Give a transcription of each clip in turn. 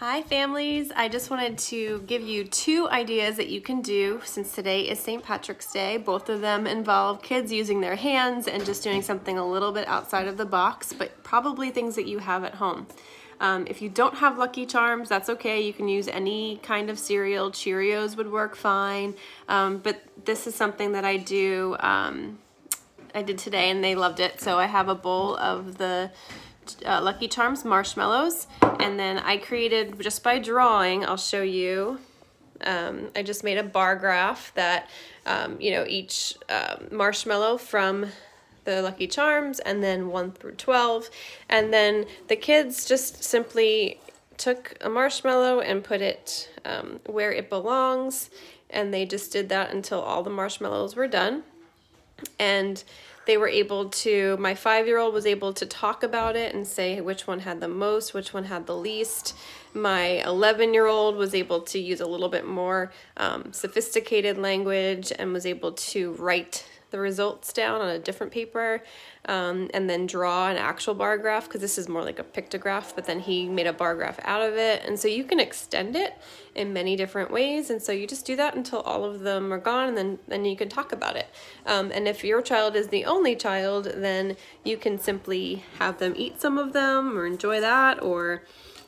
Hi families, I just wanted to give you two ideas that you can do since today is St. Patrick's Day. Both of them involve kids using their hands and just doing something a little bit outside of the box, but probably things that you have at home. Um, if you don't have Lucky Charms, that's okay. You can use any kind of cereal. Cheerios would work fine, um, but this is something that I do, um, I did today and they loved it. So I have a bowl of the uh, Lucky Charms marshmallows. And then I created, just by drawing, I'll show you, um, I just made a bar graph that, um, you know, each uh, marshmallow from the Lucky Charms and then 1 through 12. And then the kids just simply took a marshmallow and put it um, where it belongs. And they just did that until all the marshmallows were done. And they were able to, my five-year-old was able to talk about it and say which one had the most, which one had the least. My 11-year-old was able to use a little bit more um, sophisticated language and was able to write the results down on a different paper um, and then draw an actual bar graph because this is more like a pictograph, but then he made a bar graph out of it. And so you can extend it in many different ways. And so you just do that until all of them are gone and then, then you can talk about it. Um, and if your child is the only child, then you can simply have them eat some of them or enjoy that or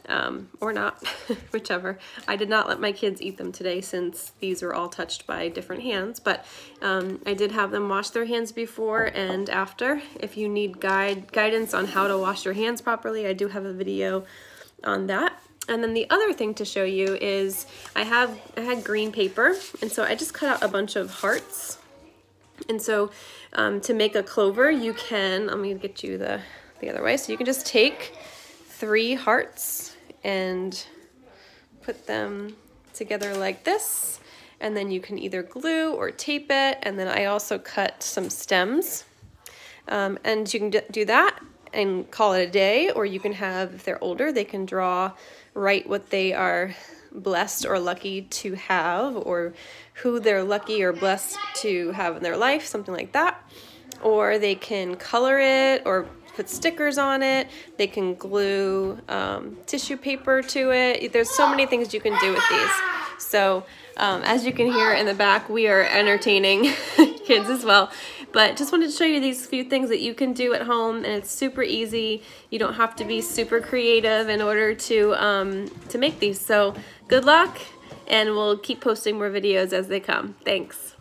um, or not, whichever. I did not let my kids eat them today since these were all touched by different hands, but um, I did have them wash their hands before and after. If you need guide guidance on how to wash your hands properly, I do have a video on that. And then the other thing to show you is I have I had green paper, and so I just cut out a bunch of hearts. And so um, to make a clover, you can, let me get you the, the other way. So you can just take three hearts and put them together like this. And then you can either glue or tape it. And then I also cut some stems. Um, and you can do that and call it a day, or you can have, if they're older, they can draw, write what they are blessed or lucky to have, or who they're lucky or blessed to have in their life, something like that. Or they can color it or put stickers on it. They can glue um, tissue paper to it. There's so many things you can do with these. So um, as you can hear in the back, we are entertaining kids as well. But just wanted to show you these few things that you can do at home and it's super easy. You don't have to be super creative in order to, um, to make these. So good luck and we'll keep posting more videos as they come. Thanks.